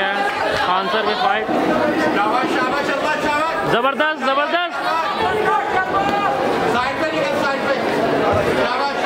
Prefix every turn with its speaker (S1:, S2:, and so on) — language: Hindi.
S1: आंसर में फाइट
S2: शाबाश शाबाश
S1: ज़बरदस्त ज़बरदस्त।
S2: साइड पे निकल साइड पे। शाबाश